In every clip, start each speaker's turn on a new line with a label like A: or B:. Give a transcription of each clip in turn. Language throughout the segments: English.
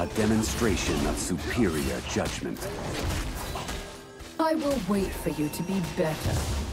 A: A demonstration of superior judgment.
B: I will wait for you to be better.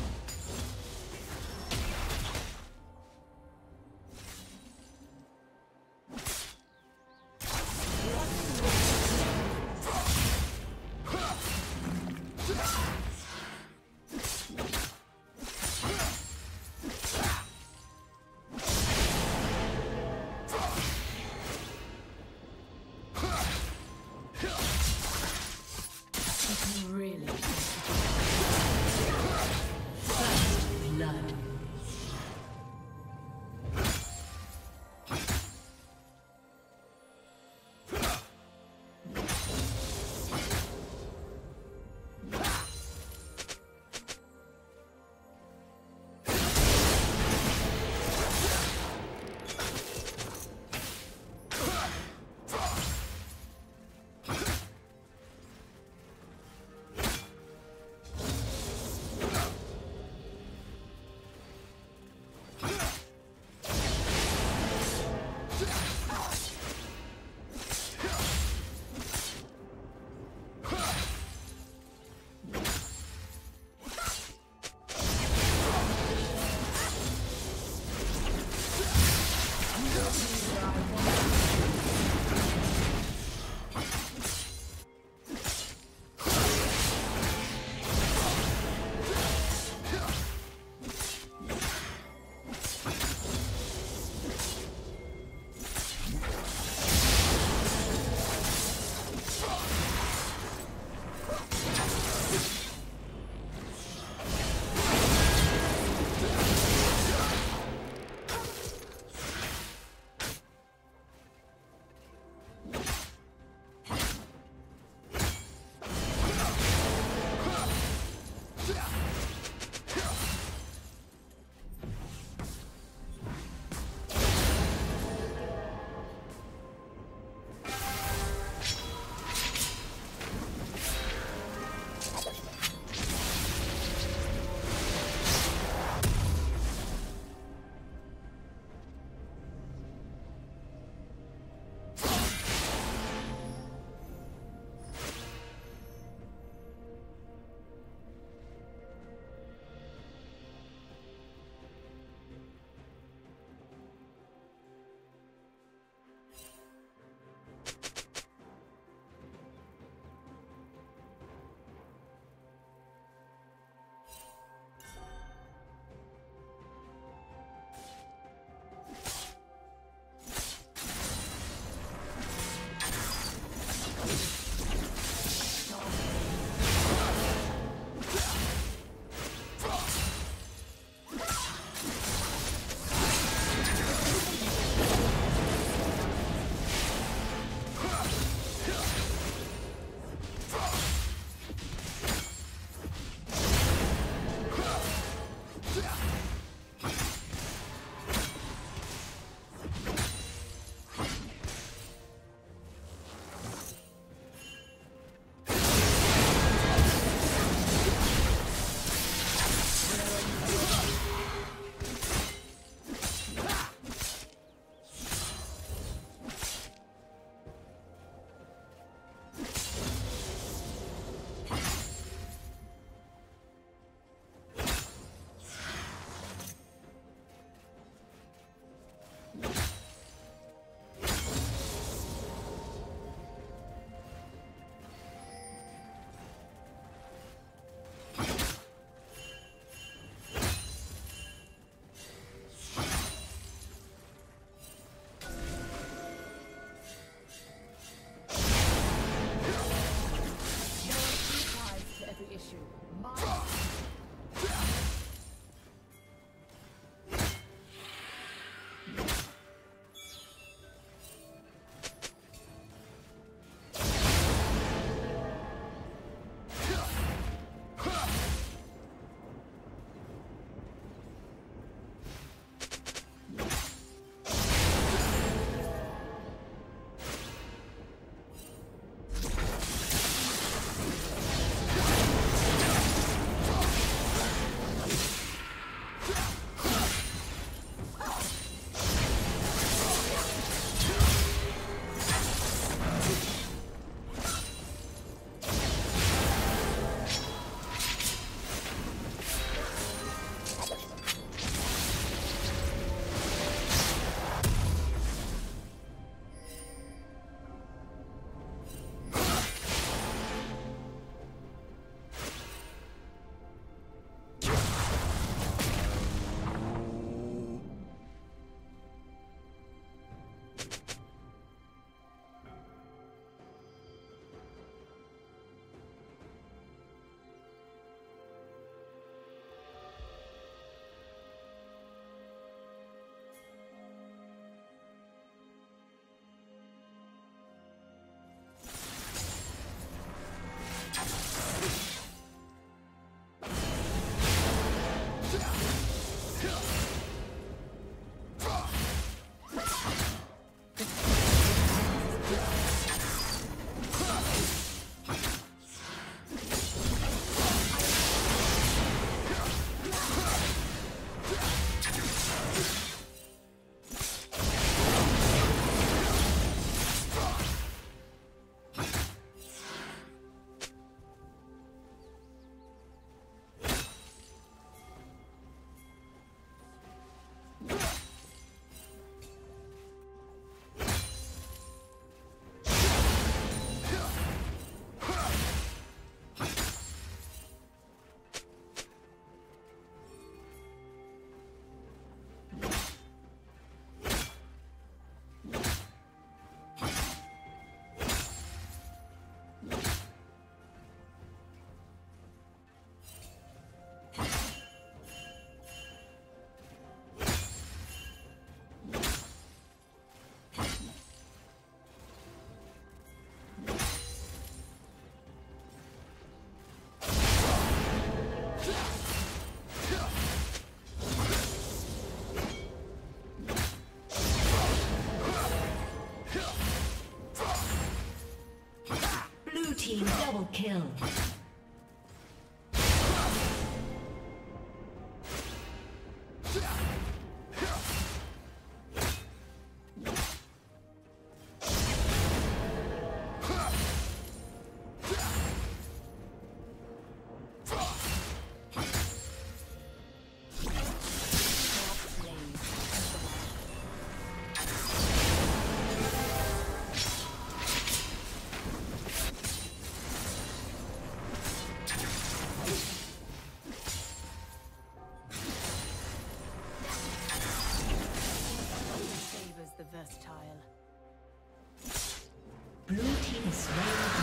B: kill. Double kill.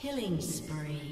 B: Killing spree.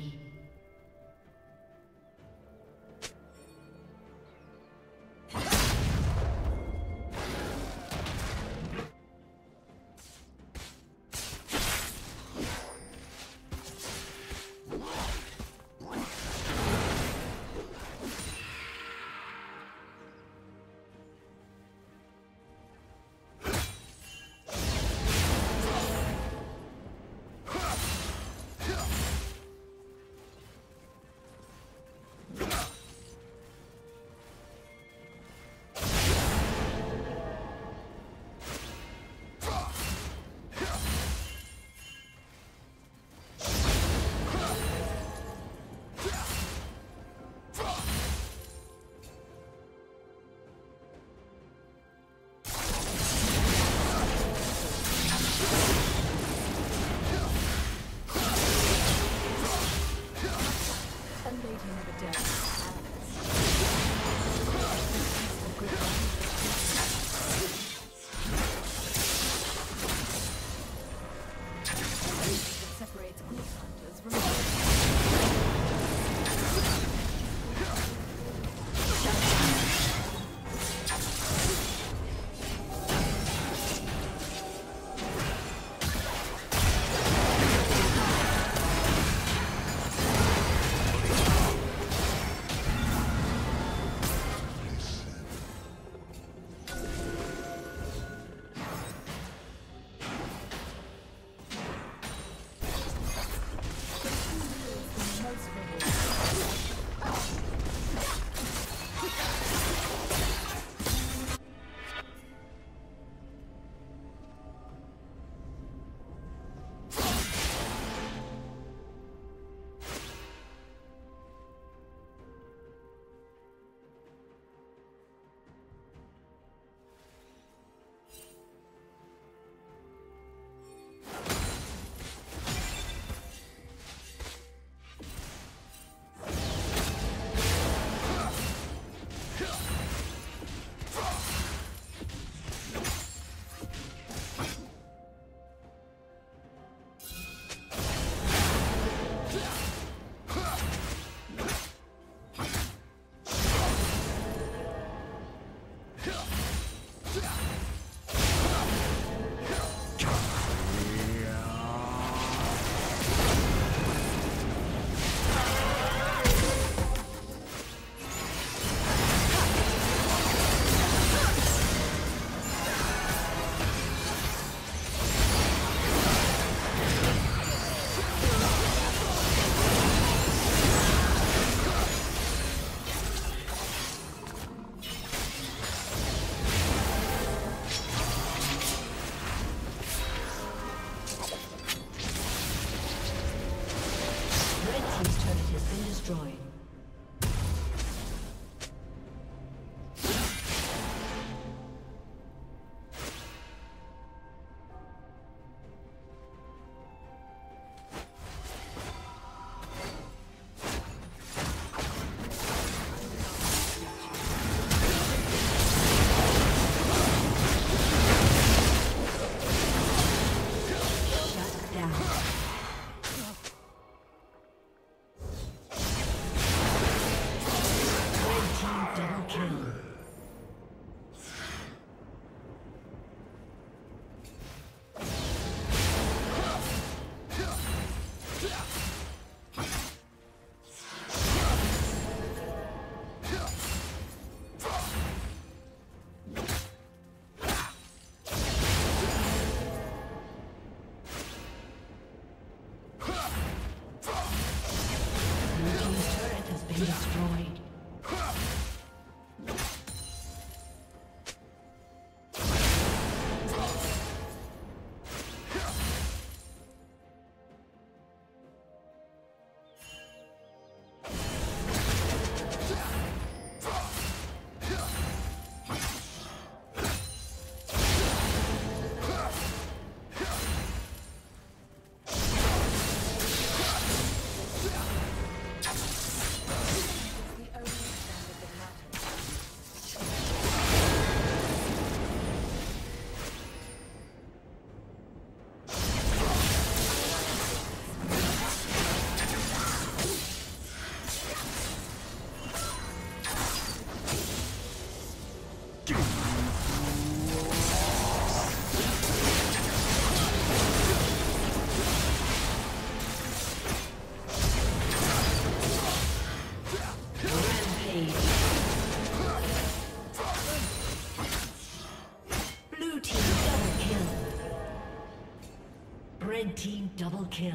C: Kill.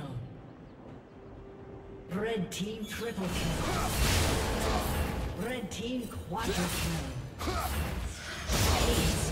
C: Red team triple kill. Red team quadra kill. Ace.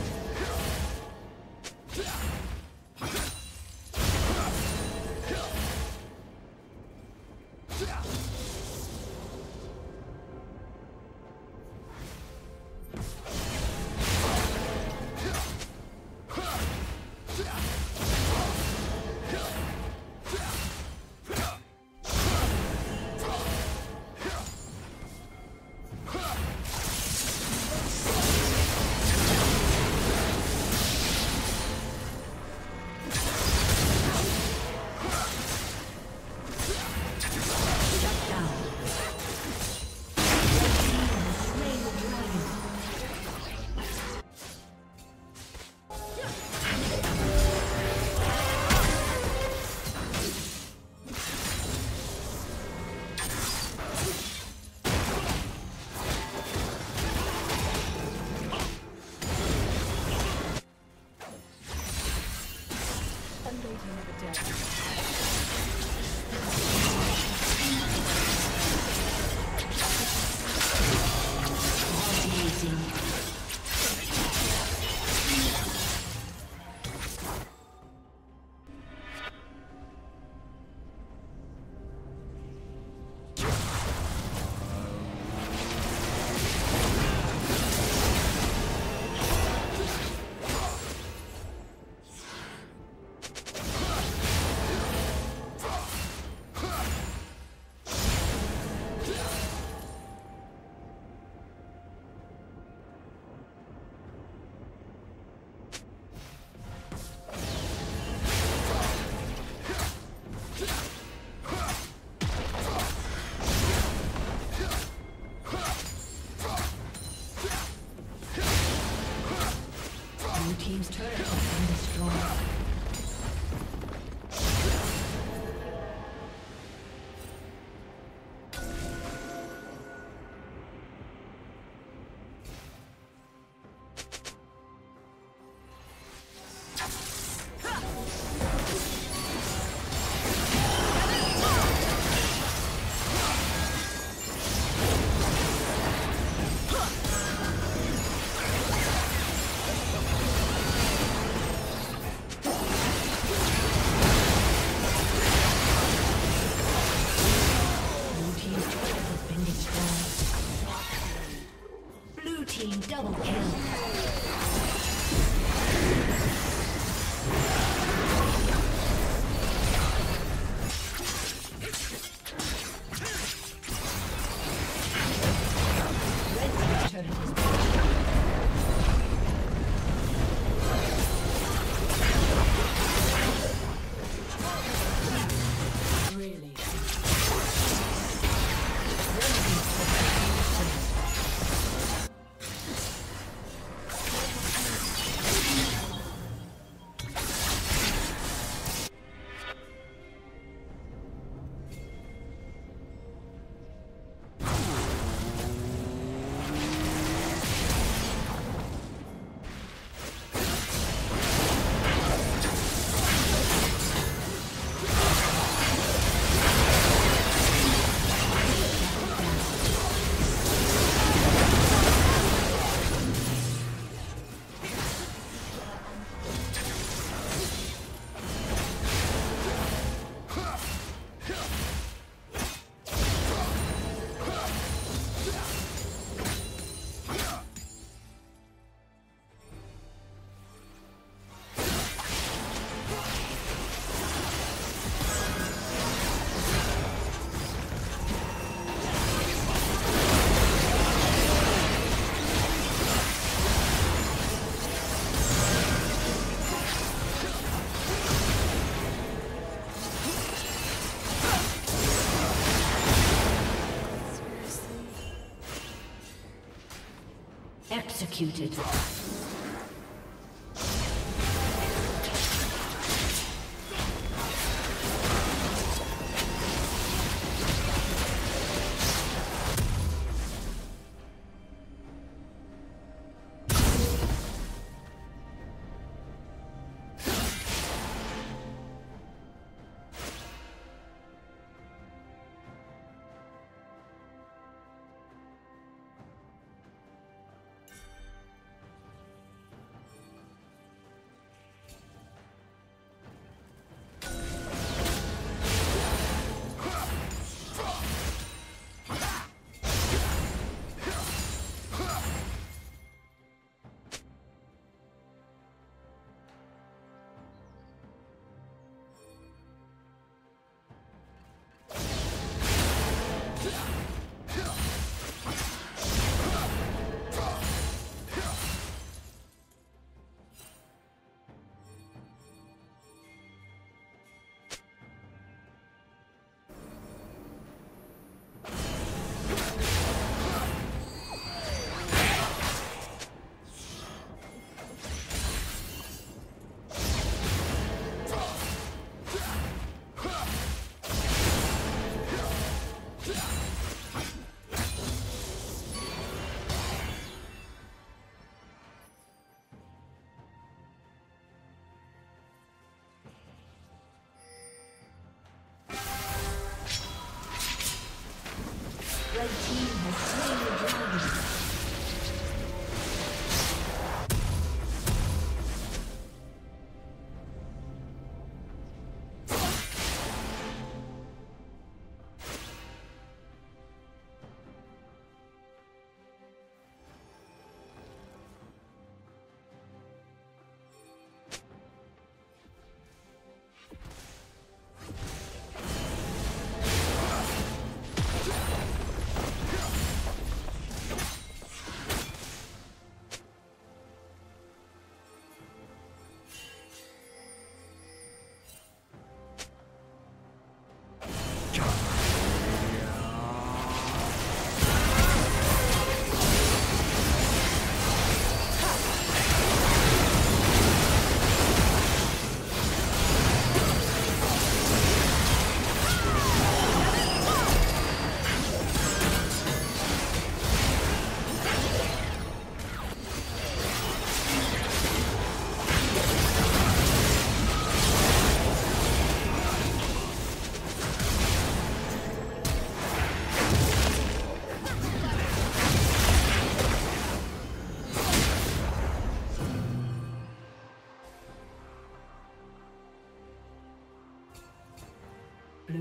C: Executed.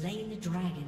C: Slain the dragon.